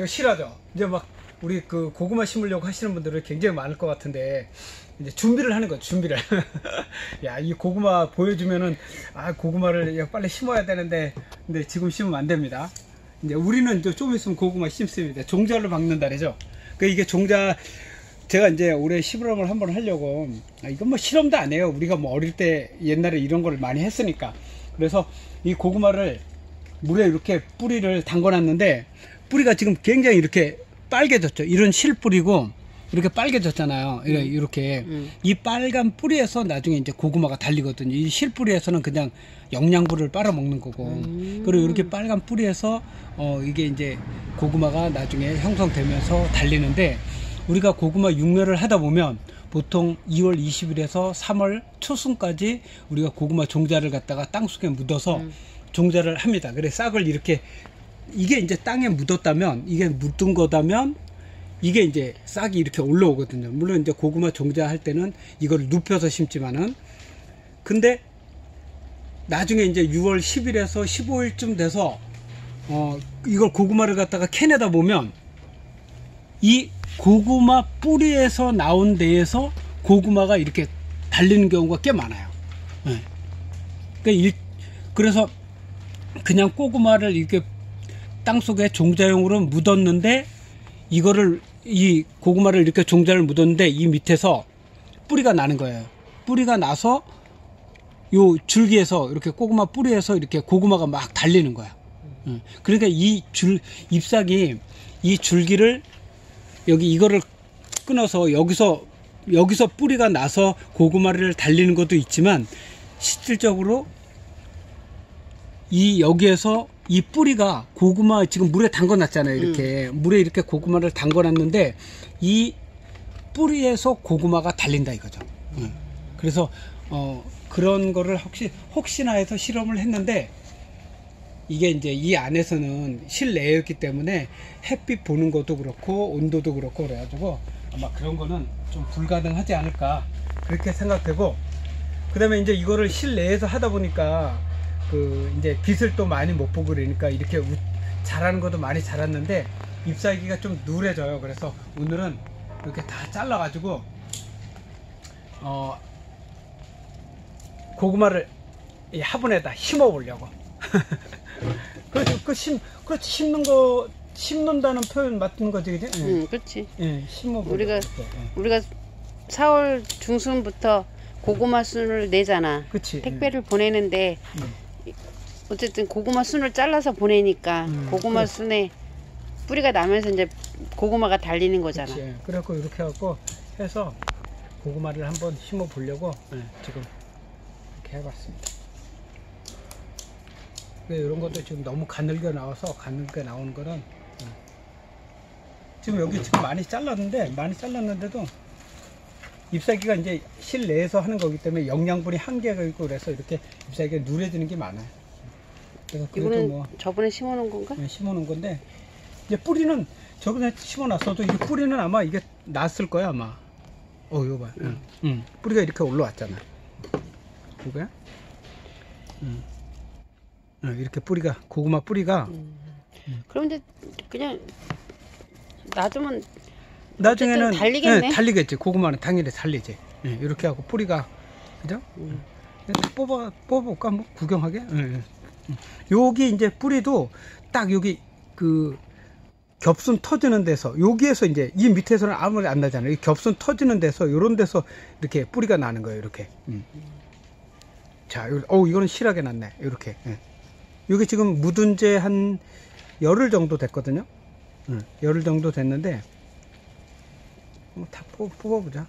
아, 이거 실하죠. 이제 막 우리 그 고구마 심으려고 하시는 분들은 굉장히 많을 것 같은데 이제 준비를 하는 거죠. 준비를. 야, 이 고구마 보여주면은 아 고구마를 빨리 심어야 되는데 근데 지금 심으면 안 됩니다. 이제 우리는 이제 좀 있으면 고구마 심습니다. 종자를 박는다 그러죠. 그 이게 종자 제가 이제 올해 시부름을 한번 하려고 아, 이건 뭐 실험도 안 해요. 우리가 뭐 어릴 때 옛날에 이런 걸 많이 했으니까 그래서 이 고구마를 물에 이렇게 뿌리를 담궈 놨는데 뿌리가 지금 굉장히 이렇게 빨개졌죠. 이런 실뿌리고 이렇게 빨개졌잖아요. 이렇게, 이렇게. 음. 이 빨간 뿌리에서 나중에 이제 고구마가 달리거든요. 이 실뿌리에서는 그냥 영양분을 빨아먹는 거고. 음. 그리고 이렇게 빨간 뿌리에서 어 이게 이제 고구마가 나중에 형성되면서 달리는데 우리가 고구마 육면을 하다 보면 보통 2월 20일에서 3월 초순까지 우리가 고구마 종자를 갖다가 땅 속에 묻어서 음. 종자를 합니다. 그래 싹을 이렇게 이게 이제 땅에 묻었다면 이게 묻은 거다면 이게 이제 싹이 이렇게 올라오거든요. 물론 이제 고구마 종자 할 때는 이걸 눕혀서 심지만은 근데 나중에 이제 6월 10일에서 15일쯤 돼서 어 이걸 고구마를 갖다가 캐내다 보면 이 고구마 뿌리에서 나온 데에서 고구마가 이렇게 달리는 경우가 꽤 많아요. 예. 그러니까 일- 그래서 그냥 고구마를 이렇게 땅 속에 종자용으로 묻었는데 이거를 이 고구마를 이렇게 종자를 묻었는데 이 밑에서 뿌리가 나는 거예요. 뿌리가 나서 요 줄기에서 이렇게 고구마 뿌리에서 이렇게 고구마가 막 달리는 거야. 응. 그러니까 이 줄 잎사귀 이 줄기를 여기 이거를 끊어서 여기서 여기서 뿌리가 나서 고구마를 달리는 것도 있지만 실질적으로 이 여기에서 이 뿌리가 고구마 지금 물에 담궈 놨잖아요 이렇게. 물에 이렇게 고구마를 담궈 놨는데 이 뿌리에서 고구마가 달린다 이거죠. 응. 그래서 어 그런 거를 혹시 혹시나 해서 실험을 했는데 이게 이제 이 안에서는 실내였기 때문에 햇빛 보는 것도 그렇고 온도도 그렇고 그래가지고 아마 그런 거는 좀 불가능하지 않을까 그렇게 생각되고 그 다음에 이제 이거를 실내에서 하다 보니까 그 이제 빛을 또 많이 못 보고 그러니까 이렇게 우- 자라는 것도 많이 자랐는데 잎사귀가 좀 누래져요. 그래서 오늘은 이렇게 다 잘라가지고 어 고구마를 이 화분에다 심어 보려고. 그렇지, 그 심, 그렇지 심는 거 심는다는 표현 맞는 거지, 그지? 예. 응, 그렇지. 예, 심어 보려고. 우리가- 이렇게, 예. 우리가 4월 중순부터 고구마 순을 내잖아. 그치. 택배를 보내는데 음. 어쨌든 고구마 순을 잘라서 보내니까 음, 고구마 그래. 순에 뿌리가 나면서 이제 고구마가 달리는 거잖아. 그치. 예. 그래갖고 이렇게 해갖고 해서 고구마를 한번 심어 보려고 예, 지금 이렇게 해봤습니다. 근데 이런 것도 지금 너무 가늘게 나와서 가늘게 나오는 거는 예. 지금 여기 지금 많이 잘랐는데 많이 잘랐는데도 잎사귀가 이제 실내에서 하는 거기 때문에 영양분이 한계가 있고 그래서 이렇게 잎사귀가 누래지는 게 많아요. 그래서 이거는 뭐 저번에 심어놓은 건가? 네, 심어놓은 건데 이제 뿌리는 저번에 심어놨어도 이게 뿌리는 아마 이게 났을 거야 아마. 어 이거 봐. 응. 응. 뿌리가 이렇게 올라왔잖아. 이거야? 응. 응, 이렇게 뿌리가 고구마 뿌리가 음. 그럼 이제 그냥 놔두면 나중에는 달리겠네. 예, 달리겠지. 고구마는 당연히 달리지. 예, 이렇게 하고 뿌리가 그죠? 음. 다 뽑아 뽑아볼까 뭐 구경하게. 예, 예. 음. 여기 이제 뿌리도 딱 여기 그 겹순 터지는 데서 여기에서 이제 이 밑에서는 아무리 안 나잖아요. 이 겹순 터지는 데서 요런 데서 이렇게 뿌리가 나는 거예요. 이렇게. 음. 자, 요, 어 이거는 실하게 났네. 이렇게. 예. 여기 지금 묻은 지 한 열흘 정도 됐거든요. 응, 열흘 정도 됐는데 한번 다 뽑, 뽑아보자.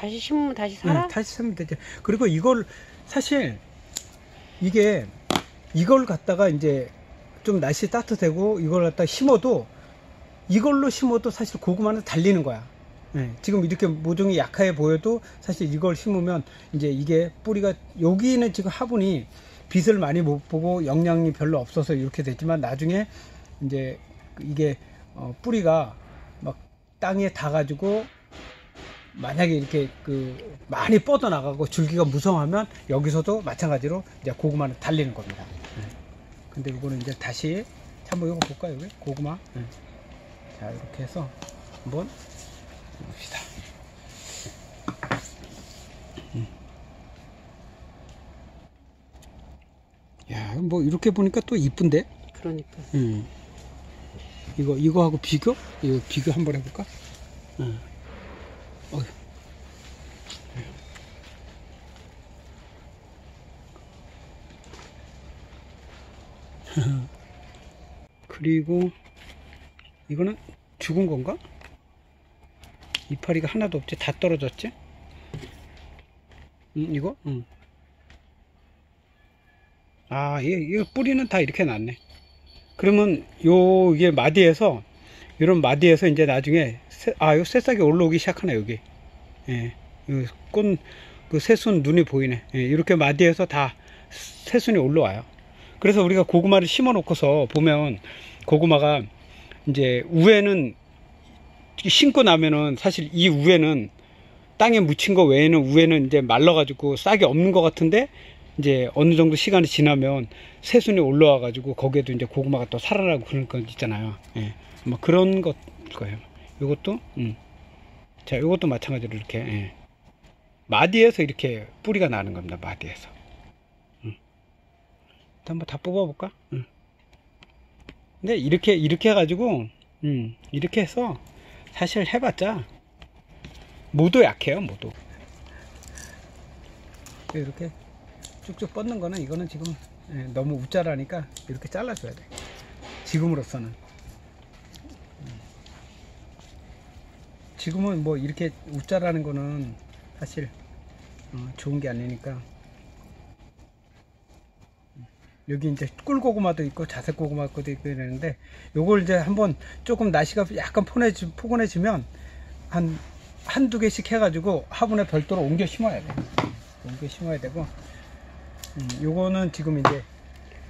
다시 심으면 다시 살아? 응, 다시 쓰면 되죠. 그리고 이걸 사실 이게 이걸 갖다가 이제 좀 날씨 따뜻하고 이걸 갖다 심어도 이걸로 심어도 사실 고구마는 달리는 거야. 예, 지금 이렇게 모종이 약해 보여도 사실 이걸 심으면 이제 이게 뿌리가 여기는 지금 화분이 빛을 많이 못 보고 영양이 별로 없어서 이렇게 됐지만 나중에 이제 이게 어, 뿌리가 막 땅에 닿아가지고 만약에 이렇게 그 많이 뻗어 나가고 줄기가 무성하면 여기서도 마찬가지로 이제 고구마는 달리는 겁니다. 예. 근데 이거는 이제 다시 한번 이거 볼까요? 여기 고구마. 네. 자 이렇게 해서 한번 봅시다. 음. 야, 뭐 이렇게 보니까 또 이쁜데? 그러니까. 음. 이거 이거하고 비교? 이거 비교 한번 해볼까? 응. 어휴. 그리고 이거는 죽은 건가? 이파리가 하나도 없지? 다 떨어졌지? 응, 이거? 응. 아, 이, 이 뿌리는 다 이렇게 났네. 그러면 요 이게 마디에서 이런 마디에서 이제 나중에 새, 아, 요 새싹이 올라오기 시작하네 여기. 예, 꽃그 새순 눈이 보이네. 예, 이렇게 마디에서 다 새순이 올라와요. 그래서 우리가 고구마를 심어 놓고서 보면 고구마가 이제 우에는 심고 나면은 사실 이 우에는 땅에 묻힌 거 외에는 우에는 이제 말라가지고 싹이 없는 것 같은데 이제 어느 정도 시간이 지나면 새순이 올라와 가지고 거기에도 이제 고구마가 또 살아나고 그런 거 있잖아요. 예. 뭐 그런 것 거예요. 요것도 음. 자, 요것도 마찬가지로 이렇게 예. 마디에서 이렇게 뿌리가 나는 겁니다. 마디에서. 음. 한번 다 뽑아 볼까? 음. 근데 이렇게 이렇게 해 가지고 음. 이렇게 해서 사실 해 봤자 모두 약해요, 모두. 이렇게 쭉쭉 뻗는 거는 이거는 지금 예, 너무 우짜라니까 이렇게 잘라줘야 돼. 지금으로서는. 음. 지금은 뭐 이렇게 우짜라는 거는 사실 어, 좋은 게 아니니까. 음. 여기 이제 꿀고구마도 있고 자색 고구마도 있고 이러는데 요걸 이제 한번 조금 날씨가 약간 포내지, 포근해지면 한 한두 개씩 해가지고 화분에 별도로 옮겨 심어야 돼. 옮겨 심어야 되고 음, 요거는 지금 이제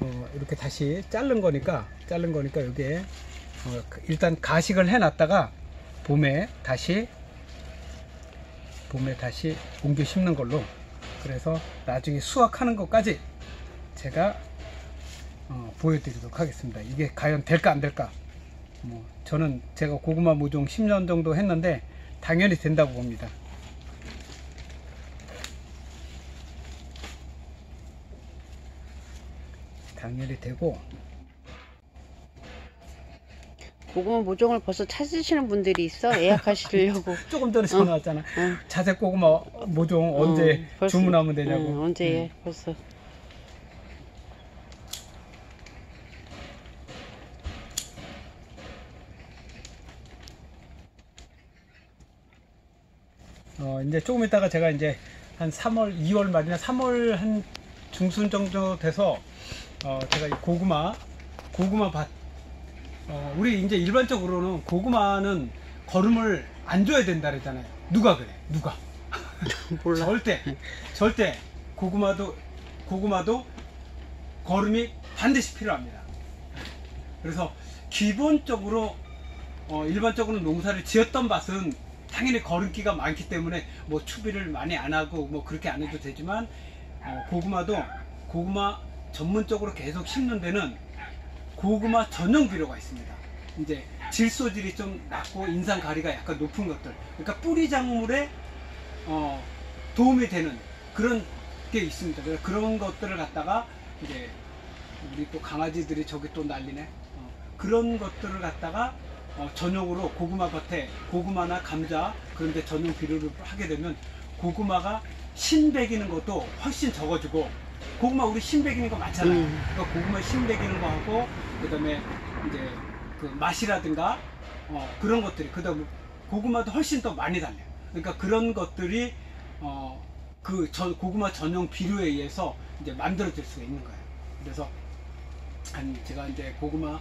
어, 이렇게 다시 자른 거니까 자른 거니까 여기에 어, 일단 가식을 해놨다가 봄에 다시 봄에 다시 옮겨 심는 걸로 그래서 나중에 수확하는 것까지 제가 어, 보여드리도록 하겠습니다. 이게 과연 될까 안 될까? 뭐 저는 제가 고구마 모종 10년 정도 했는데 당연히 된다고 봅니다. 당연히 되고 고구마 모종을 벌써 찾으시는 분들이 있어. 예약하시려고. 조금 전에 전화 왔잖아. 응. 자색 고구마 모종 언제 어, 벌써- 주문하면 되냐고. 응, 언제 응. 예, 벌써. 어, 이제 조금 있다가 제가 이제 한 3월, 2월 말이나 3월 한 중순 정도 돼서 어, 제가 이 고구마, 고구마 밭, 어, 우리 이제 일반적으로는 고구마는 거름을 안 줘야 된다 그랬잖아요. 누가 그래? 누가? 몰라. 절대, 절대 고구마도, 고구마도 거름이 반드시 필요합니다. 그래서 기본적으로 어, 일반적으로 농사를 지었던 밭은 당연히 거름기가 많기 때문에 뭐 추비를 많이 안 하고 뭐 그렇게 안 해도 되지만 어, 고구마도 고구마 전문적으로 계속 심는 데는 고구마 전용 비료가 있습니다. 이제 질소질이 좀 낮고 인상 가리가 약간 높은 것들. 그러니까 뿌리 작물에 어, 도움이 되는 그런 게 있습니다. 그래서 그런 것들을 갖다가 이제 우리 또 강아지들이 저기 또 난리네. 어, 그런 것들을 갖다가 어, 전용으로 고구마 밭에 고구마나 감자 그런데 전용 비료를 하게 되면 고구마가 신배기는 것도 훨씬 적어지고 고구마 우리 신배기는 거 많잖아요. 음. 그러니까 고구마 신배기는 거 하고 그다음에 이제 그 맛이라든가 어, 그런 것들이 그다음에 고구마도 훨씬 더 많이 달려요. 그러니까 그런 것들이 어, 그 전- 고구마 전용 비료에 의해서 이제 만들어질 수가 있는 거예요. 그래서 한 제가 이제 고구마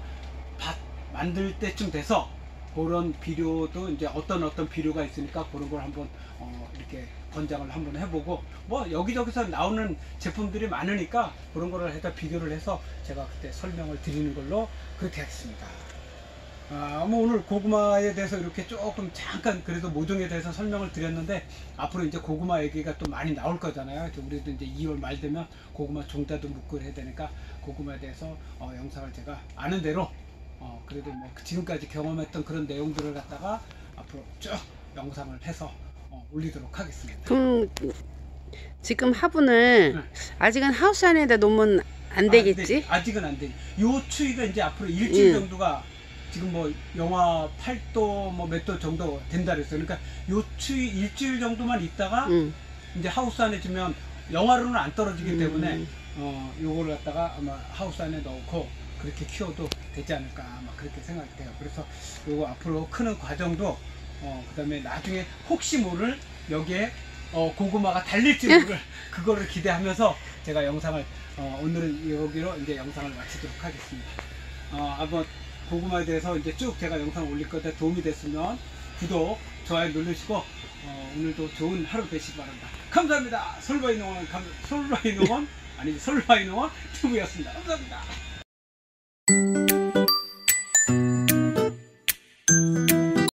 밭 만들 때쯤 돼서 그런 비료도 이제 어떤 어떤 비료가 있으니까 그런 걸 한번 어, 이렇게 권장을 한번 해보고 뭐 여기저기서 나오는 제품들이 많으니까 그런 거를 해서 비교를 해서 제가 그때 설명을 드리는 걸로 그렇게 하겠습니다. 아, 뭐 오늘 고구마에 대해서 이렇게 조금 잠깐 그래도 모종에 대해서 설명을 드렸는데 앞으로 이제 고구마 얘기가 또 많이 나올 거잖아요. 우리도 이제 2월 말 되면 고구마 종자도 묻고 해야 되니까 고구마에 대해서 어, 영상을 제가 아는 대로 어, 그래도 뭐 지금까지 경험했던 그런 내용들을 갖다가 앞으로 쭉 영상을 해서 어, 올리도록 하겠습니다. 그럼 지금 화분을 네. 아직은 하우스 안에다 놓으면 안 되겠지? 아, 직은안 돼. 요 추위가 이제 앞으로 일주일 예. 정도가 지금 뭐 영하 8도 뭐 몇 도 정도 된다 그랬어요. 그러니까 요 추위 일주일 정도만 있다가 응. 이제 하우스 안에 주면 영하로는 안 떨어지기 음. 때문에 어 요거를 갖다가 아마 하우스 안에 넣고 그렇게 키워도 되지 않을까 아마 그렇게 생각이 돼요. 그래서 요거 앞으로 크는 과정도 어 그 다음에 나중에 혹시 모를 여기에 어 고구마가 달릴지 모를 그거를 기대하면서 제가 영상을 어 오늘은 여기로 이제 영상을 마치도록 하겠습니다. 어 한번 고구마에 대해서 이제 쭉 제가 영상 올릴 거에 도움이 됐으면 구독, 좋아요 누르시고 어, 오늘도 좋은 하루 되시기 바랍니다. 감사합니다. 솔바이 농원 감, 솔바이 농원 아니 솔바이 농원 튜브였습니다. 감사합니다.